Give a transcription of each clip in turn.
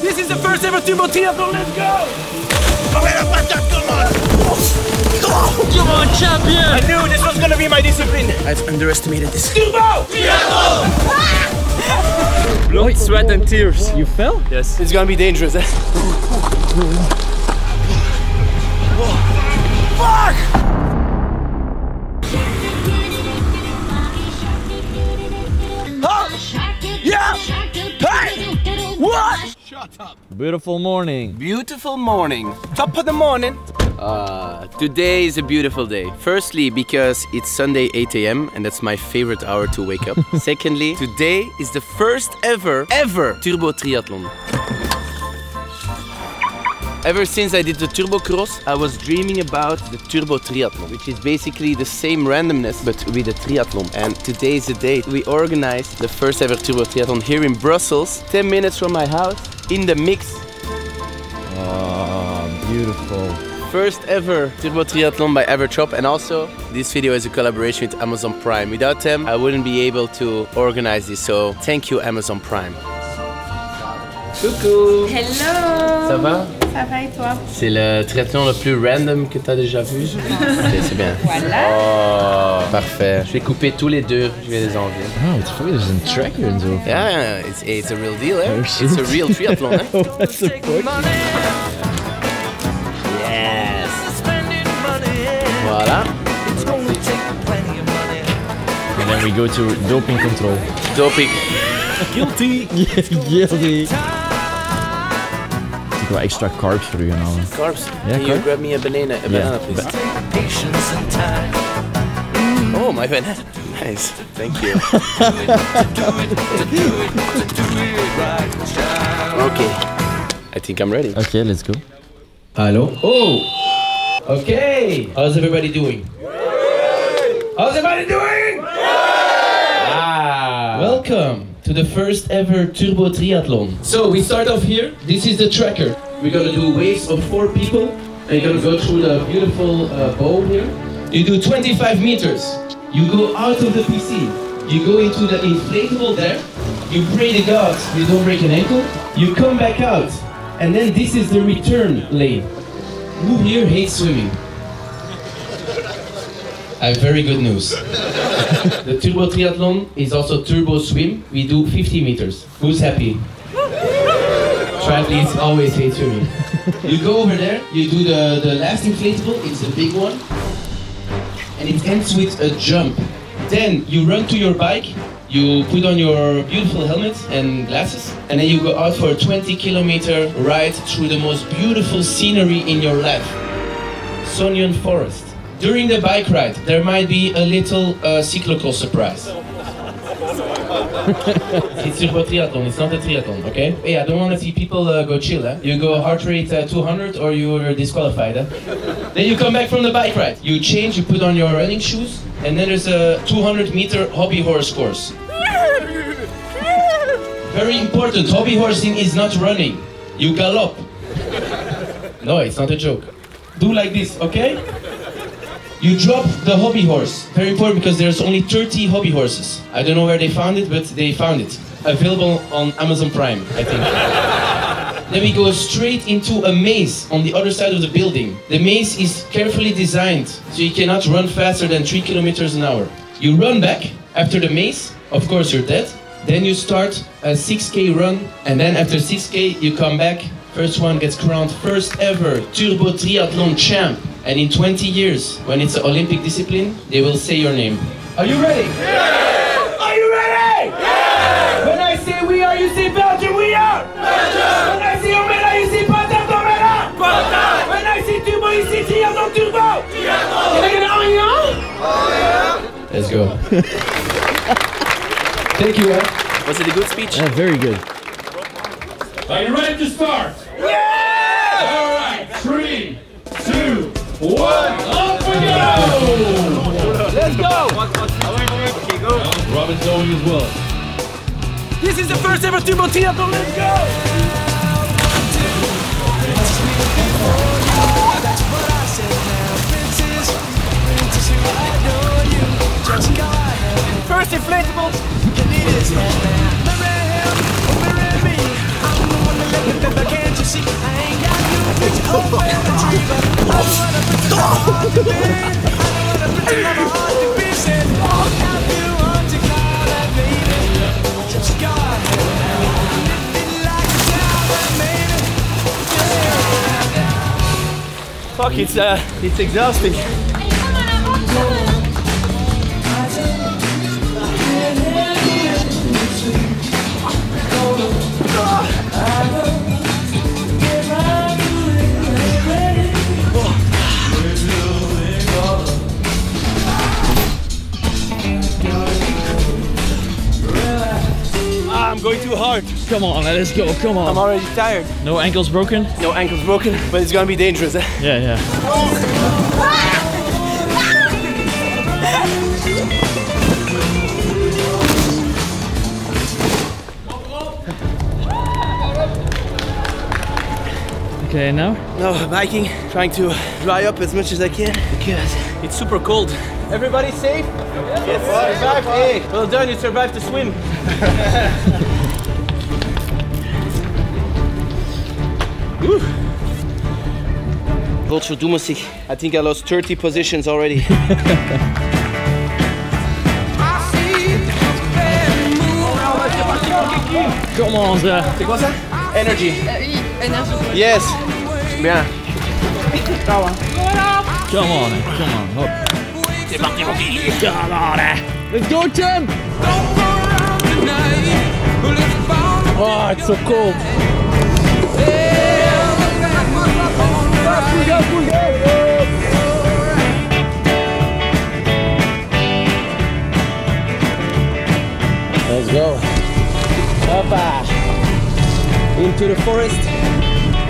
This is the first ever turbo triathlon. Let's go! Come on, champion! I knew this was gonna be my discipline. I've underestimated this. Turbo! Blood, sweat, and tears. You fell? Yes. It's gonna be dangerous. Eh? Yeah! Hey! What? Beautiful morning. Beautiful morning. Top of the morning. Uh, today is a beautiful day. Firstly, because it's Sunday 8 a.m. and that's my favorite hour to wake up. Secondly, today is the first ever, ever turbo triathlon. Ever since I did the turbo cross, I was dreaming about the turbo triathlon, which is basically the same randomness but with a triathlon. And today is the day we organized the first ever turbo triathlon here in Brussels, 10 minutes from my house, in the mix. Oh, beautiful. First ever turbo triathlon by Average Rob, and also this video is a collaboration with Amazon Prime. Without them, I wouldn't be able to organize this. So thank you, Amazon Prime. Coucou. Hello Ça va? Ça va et toi? C'est le triathlon le plus random que tu as déjà vu. Ok, c'est bien. Voilà. Oh, parfait. Je vais couper tous les deux, je vais les enlever. Oh, het is there's een tracker en zo. Yeah, it's, it's a real deal, eh? Oh. It's a real triathlon, eh? What the fuck? Yes. Voilà. And then we go to doping control. Doping. Guilty. Guilty. Ik wil extra carbs for you gaan halen. Carbs. Yeah, Can you grab me a banana, a banana, please? Oh, my banana. Nice. Thank you. okay. I think I'm ready. Okay, let's go. Hello. Oh. Okay. How's everybody doing? How's everybody doing? Ah. Welcome to the first ever turbo triathlon. So we start off here. This is the tracker. We're gonna do waves of four people, and you're gonna go through the beautiful uh, bow here. You do 25 meters. You go out of the PC. You go into the inflatable there. You pray to God you don't break an ankle. You come back out, and then this is the return lane. Who here hates swimming? I have very good news. the turbo triathlon is also turbo swim. We do 50 meters. Who's happy? Triathletes always hate swimming. You go over there, you do the, the last inflatable, it's the big one, and it ends with a jump. Then you run to your bike, you put on your beautiful helmet and glasses, and then you go out for a 20 kilometer ride through the most beautiful scenery in your life. Sonian Forest. During the bike ride, there might be a little uh, cyclical surprise. it's turbo triathlon, it's not a triathlon, okay? Hey, I don't want to see people uh, go chill, eh? You go heart rate uh, 200 or you're disqualified, eh? Then you come back from the bike ride. You change, you put on your running shoes, and then there's a 200 meter hobby horse course. Very important, hobby horsing is not running. You gallop. No, it's not a joke. Do like this, okay? You drop the hobby horse. Very important because there's only 30 hobby horses. I don't know where they found it, but they found it. Available on Amazon Prime, I think. then we go straight into a maze on the other side of the building. The maze is carefully designed, so you cannot run faster than 3 kilometers an hour. You run back after the maze, of course you're dead. Then you start a 6k run, and then after 6k you come back. First one gets crowned first ever turbo triathlon champ. And in 20 years, when it's an Olympic discipline, they will say your name. Are you ready? Are you ready? When I say we are, you say Belgium, we are. When I say Omega, you say Pantam, Omega. When I say Turbo, you say Triathlon, Turbo. Can I get an on Let's go. Thank you. Eh? Was it a good speech? Yeah, very good. Are you ready to start? Yeah! All right, three, two, one, up we go! Let's go. Robin's going as well. This is the first ever Turbo Triathlon. Let's go. It's uh, it's exhausting. Come on, let's go. Come on. I'm already tired. No ankles broken? No ankles broken, but it's gonna be dangerous. Eh? Yeah, yeah. Okay, now? No, biking, trying to dry up as much as I can because it's super cold. Everybody safe? Yes. Survived. Hey, well done, you survived to swim. Whew. Ultra Dumasik. I think I lost 30 positions already. Come on, Zah. C'est quoi ça? Energy. Oui, énergie. Yes. Bien. Come on, come on. Hop. Come on. Let's go, Tim! Oh, it's so cold. Go. Hoppa. Into the forest.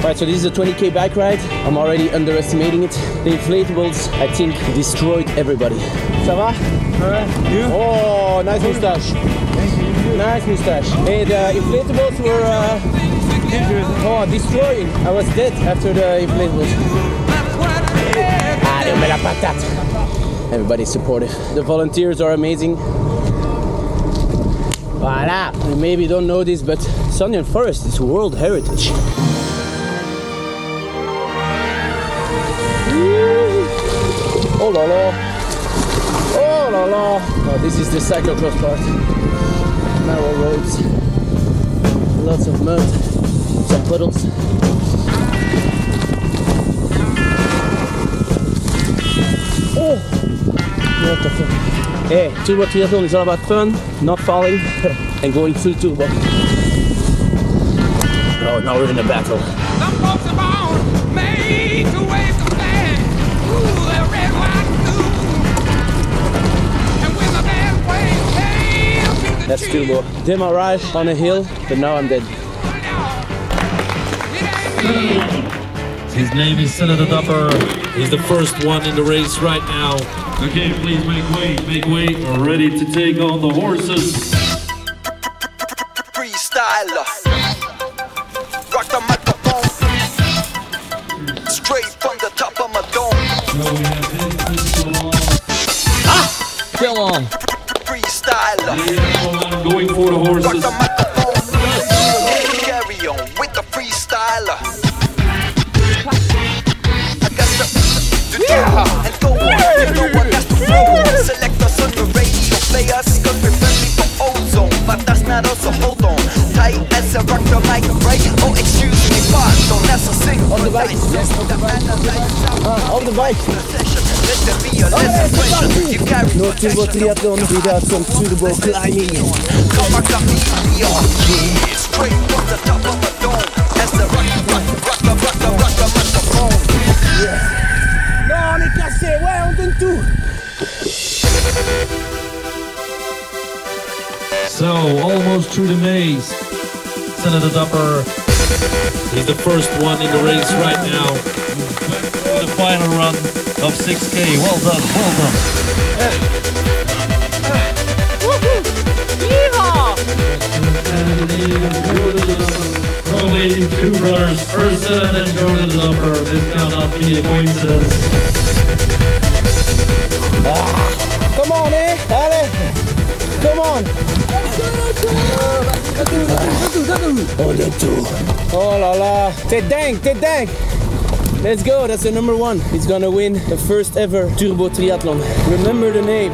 All right, so this is a 20k bike ride. I'm already underestimating it. The inflatables, I think, destroyed everybody. Ça va? Oh, nice moustache. Nice moustache. Hey, the inflatables were uh, oh destroying. I was dead after the inflatables. Allez, on met la patate. Everybody's supportive. The volunteers are amazing. Voilà. You maybe don't know this, but Sonian Forest is World Heritage. Oh la la. Oh la la. Oh, this is the cyclocross part. Narrow roads. Lots of mud. Some puddles. Oh! What the fuck? Hey, turbo triathlon is all about fun, not falling, and going through turbo. Oh, now we're in a battle. Some folks are born made to wave the flag. Ooh, they're red, white, and when the band plays, hey, to the That's turbo. Demarrage on a hill, but now I'm dead. His name is Sander de Dapper. He's the first one in the race right now. Okay, please make way, make way. We're ready to take on the horses. freestyler. Rock the microphone. Straight from the top of my dome. So we have this, ah, Come on. Freestyler. I'm going for the Rock horses. As a rock the mic, right? Oh, excuse me, pardon. That's a single. On the bike. Yes, on the bike. Ah, on the bike. Let there be a lesson pressure. You carry No turbo triathlon without some turbo climbing. Come rock the meteor. Yeah, straight from the top of a dome. As the rock, rock, rock, the rock, the rock, the microphone. Non, on est cassé, ouais, on donne tout. So, almost through the maze. Sander de Dapper. He's the first one in the race right now. The final run of 6K. Well done, well done. Probably two brothers, Ursa and Jordan Dupper. This cannot be a coincidence. Come on, eh? Allez. Come on. On donne tout. Oh là là. T'es dingue, t'es dingue. Let's go, that's the number one. He's gonna win the first ever turbo triathlon. Remember the name.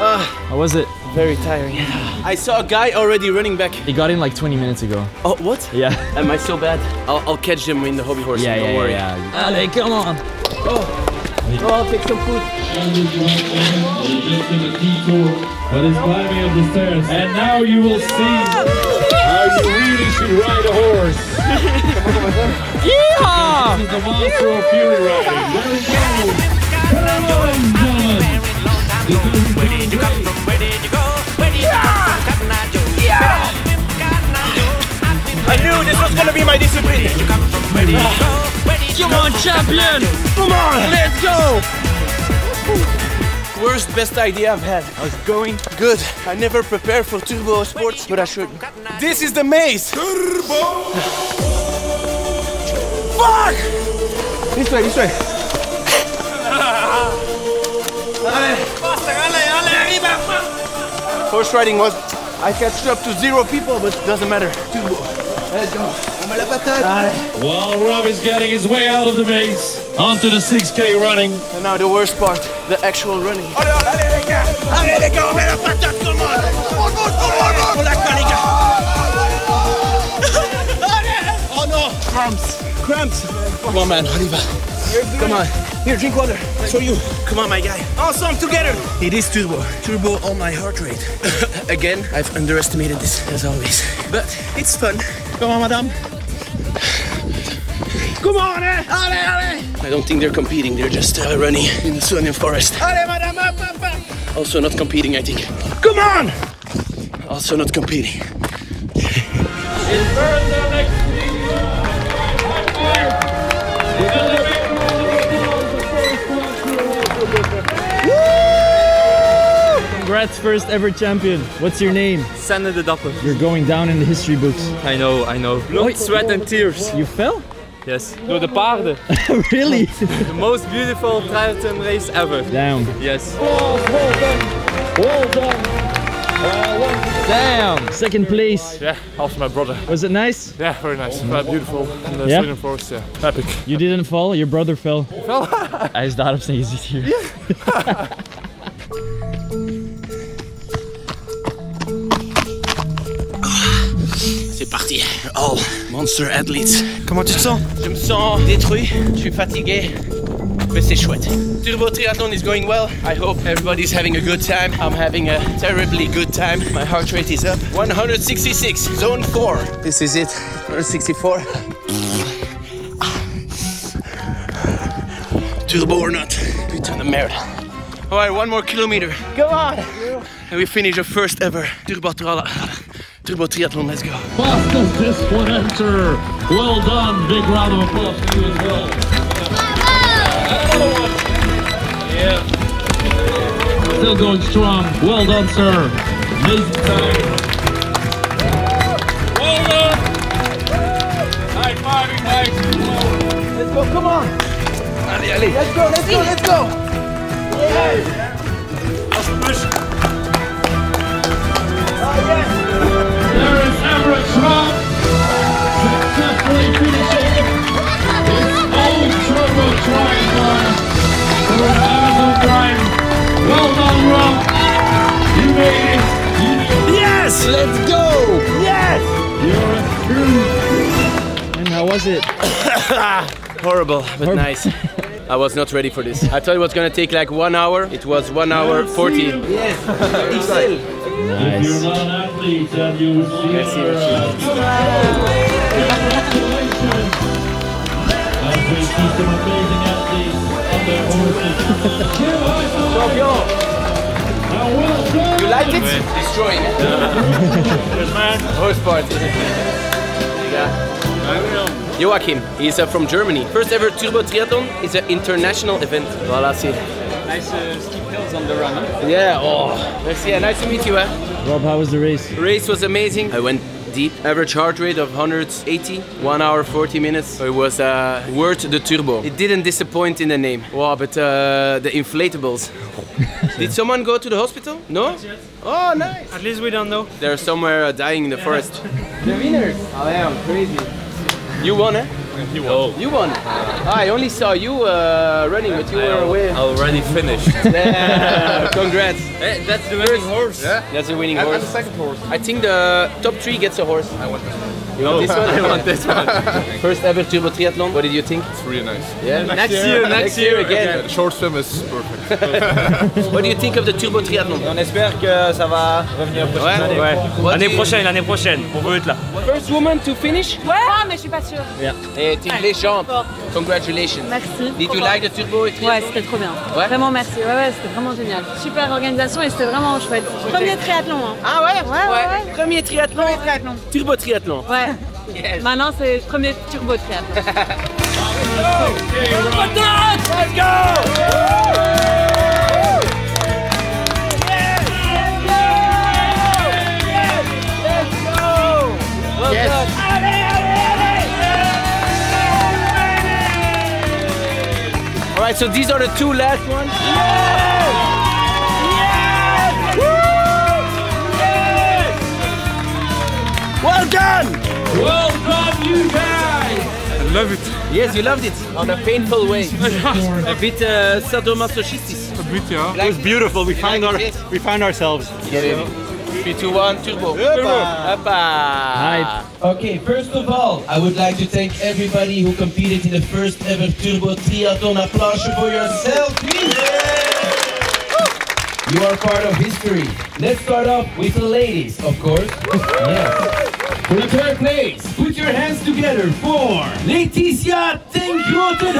How ah, was it? Very tiring. I saw a guy already running back. He got in like 20 minutes ago. Oh, what? Yeah. Am I so bad? I'll, I'll catch him in the hobby horse. Yeah, don't yeah, worry. yeah, yeah. Allez, come on. Oh, I'll take some food. Just in a detour, but he's climbing up the stairs. And now you will see how you really should ride a horse. Yeehaw! This is the monster of fury riding. There we go. Come on, gentlemen. This is great. I knew this was gonna be my discipline. Come on, champion! Worst best idea I've had. I was going good. I never prepare for turbo sports, but I should. This is the maze. Turbo. Fuck! This way, this way. Horse riding was. I catched up to zero people, but doesn't matter. Turbo. Let's go. While Rob is getting his way out of the maze, onto the 6K running. And now the worst part, the actual running. Oh no! Cramps! Cramps! Come on, man, Oliva. Come on. Here, drink water. So you. Come on, my guy. Awesome, together. It is turbo. Turbo on my heart rate. Again, I've underestimated this, as always. But it's fun. Come on, madame. Come on, eh? Allez, allez. I don't think they're competing. They're just uh, running in the sun forest. Allez, madame. Up, up, up. Also not competing, I think. Come on! Also not competing. Congrats, first ever champion. What's your name? Sander de Dapper. You're going down in the history books. I know, I know. Blood, sweat and tears. You fell? Yes. Door de paarden. really? The most beautiful triathlon race ever. Down. Yes. Damn! Second place. Yeah, after my brother. Was it nice? Yeah, very nice. Mm. Very beautiful. In the Ja? Sweden forest, yeah. Epic. You didn't fall, your brother fell. Fell? Hij is daarop zijn gezicht hier. Parti. All monster athletes. Comment tu te sens Je me sens détruit, je suis fatigué, mais c'est chouette. Turbo Triathlon is going well. I hope everybody's having a good time. I'm having a terribly good time. My heart rate is up. 166, zone 4. This is it. 164. Turbo or not? Putain de merde. Alright, one more kilometer. Go on! And we finish our first ever Turbo, Triathlon. Turbo Triathlon. Let's go. Fast does this one enter. Well done. Big round of applause for you as well. Yeah. Still going strong. Well done, sir. Amazing time. Well done. High fiving, guys. Let's go, come on! Allez, allez! Let's go, let's go, let's go! There Yes! Let's go! Yes! You're a true And how was it? Horrible, but nice. I was not ready for this. I thought it was gonna take like one hour. It was one hour 40. Yes. If you're not an athlete, then you will see Merci, your, merci. congratulations. Done. You like it? Destroying it. Good man. Horse party. yeah. Joachim, he's uh, from Germany. First ever Turbo Triathlon is an international event. Voilà, see. Nice uh, steep hills on the run. Huh? Yeah, oh. Let's see. Nice to meet you, eh? Rob, how was the race? Race was amazing. I went deep. Average heart rate of 180, 1 hour 40 minutes. So it was uh, worth the turbo. It didn't disappoint in the name. Wow, but uh, the inflatables. Did someone go to the hospital? No? Oh, nice. At least we don't know. They're somewhere uh, dying in the forest. The winners. Oh, yeah, crazy. You won, eh? He won. You won. I only saw you uh, running, but you were away. Already finished. Yeah, congrats. Hey, that's the winning horse. Yeah. That's the winning And- horse. and the second horse. I think the top three gets a horse. I want this one. You want this one? I want this one. First ever turbo triathlon. What did you think? It's really nice. Yeah. Next year, next year again. The short swim is perfect. What do you think of the turbo triathlon? On espère que ça va revenir prochaine année. Ouais. L'année prochaine, l'année prochaine, on veut être là. First woman to finish? Ouais, mais je suis pas sûre. Et t'es légende. Congratulations. Merci. Did you like the turbo triathlon? Ouais, c'était trop bien. Ouais. Vraiment merci. Ouais, ouais, c'était vraiment génial. Super organisation et c'était vraiment chouette. Premier triathlon. Hein. Ah ouais? Ouais, ouais, ouais. Premier triathlon. Premier triathlon. Turbo triathlon. Ouais. Maintenant, c'est premier turbo triathlon. Let's go! All right, so these are the two last ones. Well done! Well done, you guys! I love it. Yes, you loved it on a painful way. a bit uh, sadomasochistic. A bit, yeah. It was beautiful. We found our, it? we found ourselves. Get it? 3, 2, 1, turbo. Hoppa! Okay, first of all, I would like to thank everybody who competed in the first ever Turbo Triathlon. Applause for yourself, please. You are part of history. Let's start off with the ladies, of course. Yes. For the third place, put your hands together for Laetitia Tengrotenhuizen!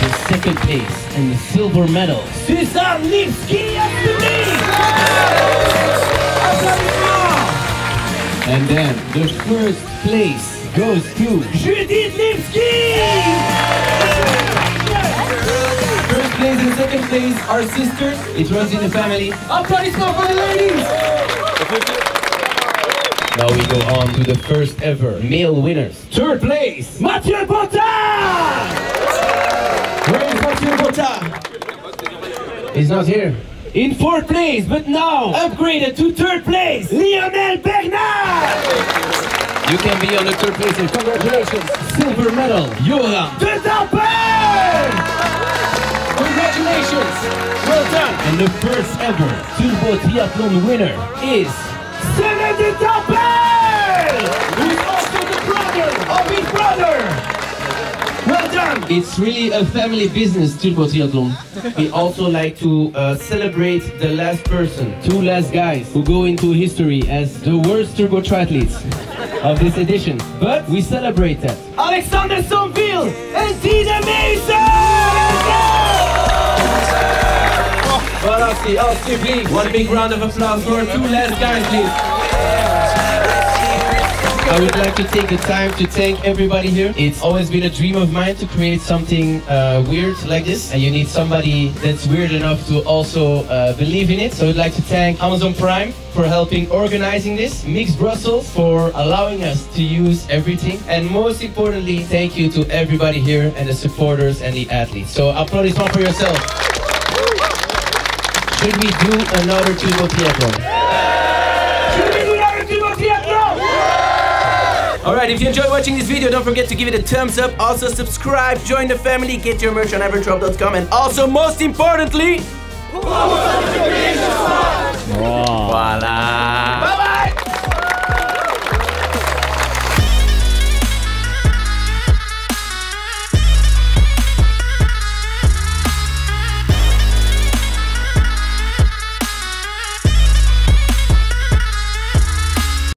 The second place and the silver medal. Susan Lipski And then the first place goes to Judith Lipski! Place and second place are sisters. It runs in the family. Applaudissements for the ladies! Now we go on to the first ever male winners. Third place, Mathieu Botta! Where is Mathieu Botta? He's not here. In fourth place, but now upgraded to third place, Lionel Bernard! You can be on the third place and congratulations. Silver medal, Johan. De! Congratulations. Well done. And the first ever Turbo Triathlon winner is de Dapper! Who's also the brother of his brother! Well done! It's really a family business, Turbo Triathlon. We also like to uh, celebrate the last person, two last guys who go into history as the worst turbo triathletes of this edition. But we celebrate that. Alexander Sonville and Tina Mason! One big round of applause for two last guys, please. I would like to take the time to thank everybody here. It's always been a dream of mine to create something uh, weird like this, and you need somebody that's weird enough to also uh, believe in it. So I'd like to thank Amazon Prime for helping organizing this, Mix Brussels for allowing us to use everything, and most importantly, thank you to everybody here and the supporters and the athletes. So applaudissements for yourself. Should we do another Turbo Triathlon? Should we do another Turbo Triathlon? Alright, if you enjoyed watching this video, don't forget to give it a thumbs up. Also subscribe, join the family, get your merch on averagerob.com, and also most importantly... Voila!